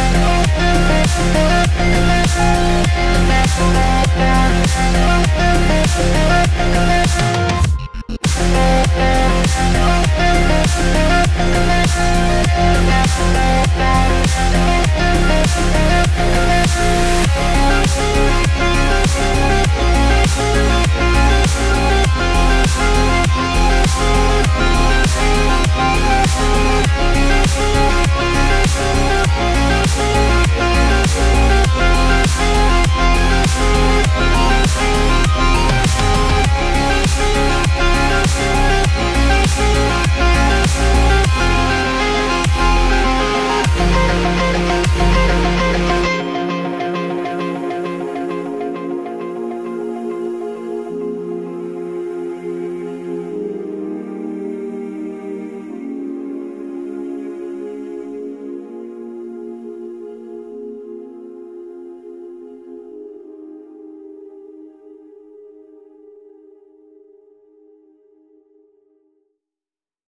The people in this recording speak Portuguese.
Música